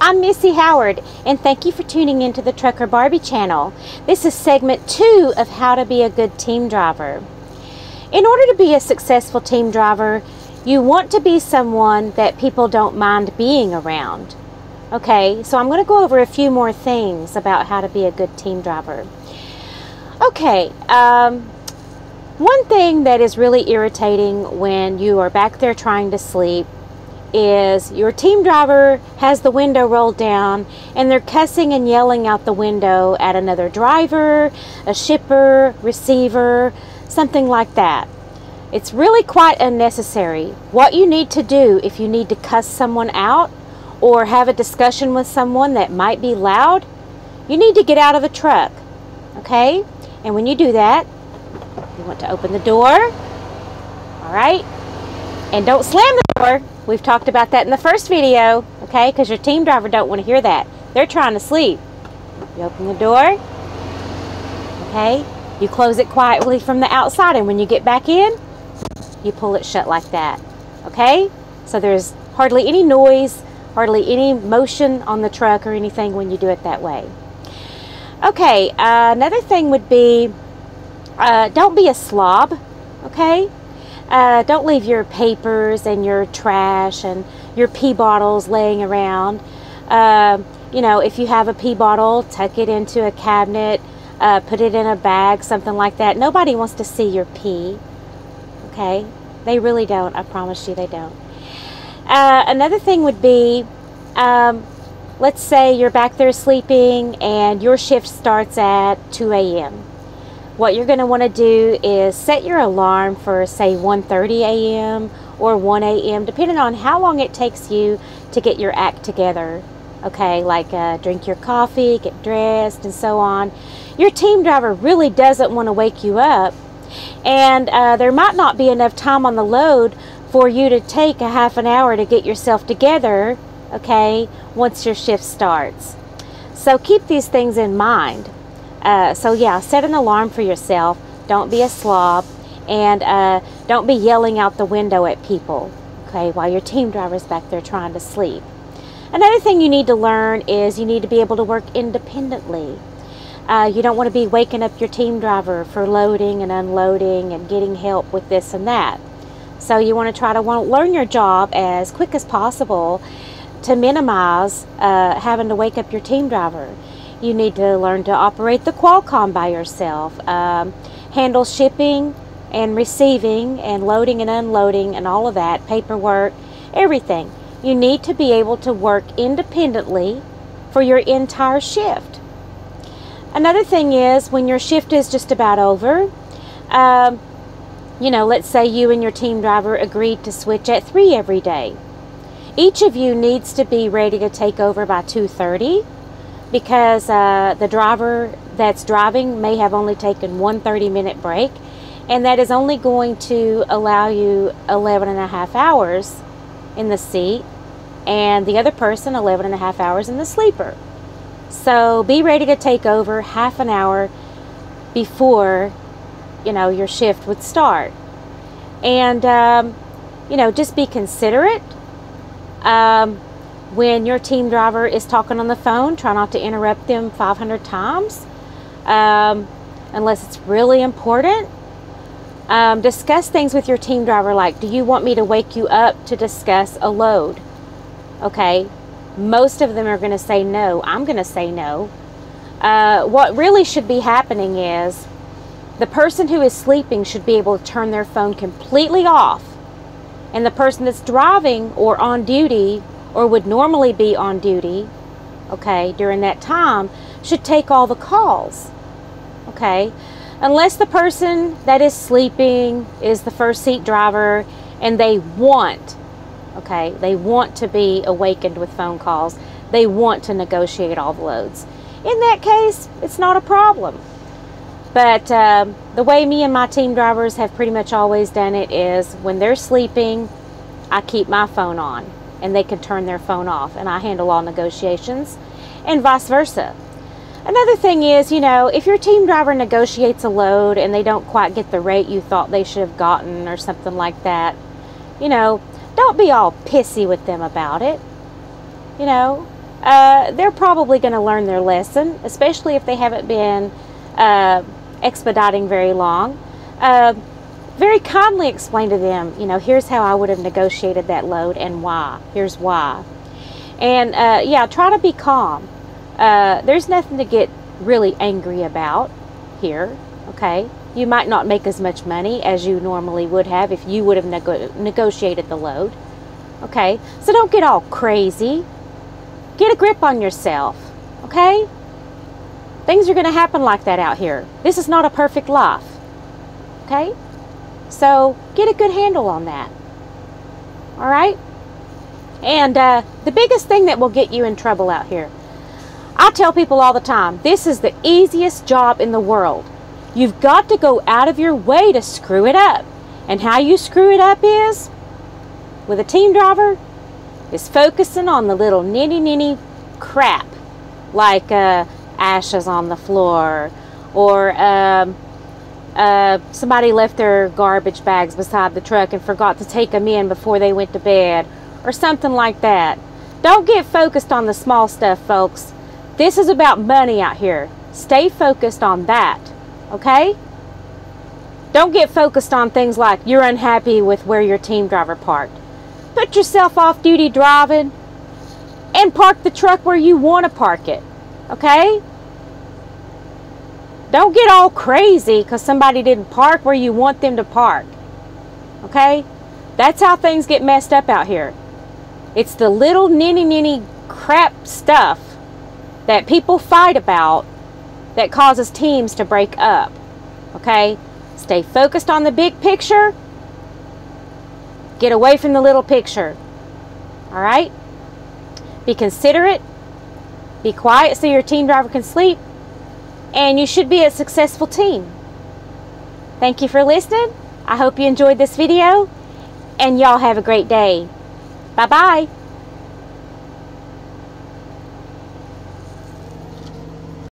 I'm Missy Howard, and thank you for tuning into the Trucker Barbie channel. This is segment two of how to be a good team driver. In order to be a successful team driver, you want to be someone that people don't mind being around. Okay, so I'm going to go over a few more things about how to be a good team driver. Okay, um, one thing that is really irritating when you are back there trying to sleep is your team driver has the window rolled down and they're cussing and yelling out the window at another driver, a shipper, receiver, something like that. It's really quite unnecessary. What you need to do if you need to cuss someone out or have a discussion with someone that might be loud, you need to get out of the truck. Okay? And when you do that, you want to open the door. All right? And don't slam the door. We've talked about that in the first video, okay? Because your team driver don't want to hear that. They're trying to sleep. You open the door, okay? You close it quietly from the outside, and when you get back in, you pull it shut like that, okay? So there's hardly any noise, hardly any motion on the truck or anything when you do it that way. Okay, uh, another thing would be uh, don't be a slob, okay? Uh, don't leave your papers and your trash and your pee bottles laying around. Uh, you know, if you have a pee bottle, tuck it into a cabinet, uh, put it in a bag, something like that. Nobody wants to see your pee. Okay? They really don't. I promise you they don't. Uh, another thing would be um, let's say you're back there sleeping and your shift starts at 2 a.m what you're going to want to do is set your alarm for say 1:30 a.m. or 1 a.m. depending on how long it takes you to get your act together. Okay, like uh, drink your coffee, get dressed, and so on. Your team driver really doesn't want to wake you up, and uh, there might not be enough time on the load for you to take a half an hour to get yourself together. Okay, once your shift starts. So keep these things in mind. Uh, so yeah, set an alarm for yourself. Don't be a slob, and uh, don't be yelling out the window at people. Okay, while your team driver's back there trying to sleep. Another thing you need to learn is you need to be able to work independently. Uh, you don't want to be waking up your team driver for loading and unloading and getting help with this and that. So you want to try to want learn your job as quick as possible to minimize uh, having to wake up your team driver. You need to learn to operate the Qualcomm by yourself, um, handle shipping and receiving and loading and unloading and all of that, paperwork, everything. You need to be able to work independently for your entire shift. Another thing is when your shift is just about over, um, you know, let's say you and your team driver agreed to switch at 3 every day. Each of you needs to be ready to take over by 2:30 because uh, the driver that's driving may have only taken one 30 minute break and that is only going to allow you 11 and a half hours in the seat and the other person 11 and a half hours in the sleeper. So be ready to take over half an hour before you know your shift would start. And um, you know just be considerate. Um, when your team driver is talking on the phone, try not to interrupt them 500 times um, unless it's really important. Um, discuss things with your team driver like, do you want me to wake you up to discuss a load? Okay, most of them are going to say no. I'm going to say no. Uh, what really should be happening is the person who is sleeping should be able to turn their phone completely off, and the person that's driving or on duty or would normally be on duty, okay, during that time, should take all the calls, okay? Unless the person that is sleeping is the first seat driver and they want, okay, they want to be awakened with phone calls, they want to negotiate all the loads. In that case, it's not a problem. But um, the way me and my team drivers have pretty much always done it is when they're sleeping, I keep my phone on and they can turn their phone off. And I handle all negotiations and vice versa. Another thing is, you know, if your team driver negotiates a load and they don't quite get the rate you thought they should have gotten or something like that, you know, don't be all pissy with them about it. You know, uh, they're probably going to learn their lesson, especially if they haven't been uh, expediting very long. Uh, very kindly explain to them, you know, here's how I would have negotiated that load and why. Here's why. And uh, yeah, try to be calm. Uh, there's nothing to get really angry about here, okay? You might not make as much money as you normally would have if you would have nego negotiated the load, okay? So don't get all crazy. Get a grip on yourself, okay? Things are going to happen like that out here. This is not a perfect life, okay? So get a good handle on that. All right? And uh, the biggest thing that will get you in trouble out here, I tell people all the time this is the easiest job in the world. You've got to go out of your way to screw it up. And how you screw it up is with a team driver is focusing on the little nitty nitty crap like uh, ashes on the floor or um, uh, somebody left their garbage bags beside the truck and forgot to take them in before they went to bed, or something like that. Don't get focused on the small stuff, folks. This is about money out here. Stay focused on that, okay? Don't get focused on things like you're unhappy with where your team driver parked. Put yourself off duty driving and park the truck where you want to park it, okay? Don't get all crazy because somebody didn't park where you want them to park. Okay? That's how things get messed up out here. It's the little ninny ninny crap stuff that people fight about that causes teams to break up. Okay? Stay focused on the big picture. Get away from the little picture. All right? Be considerate. Be quiet so your team driver can sleep and you should be a successful team. Thank you for listening. I hope you enjoyed this video, and y'all have a great day. Bye-bye.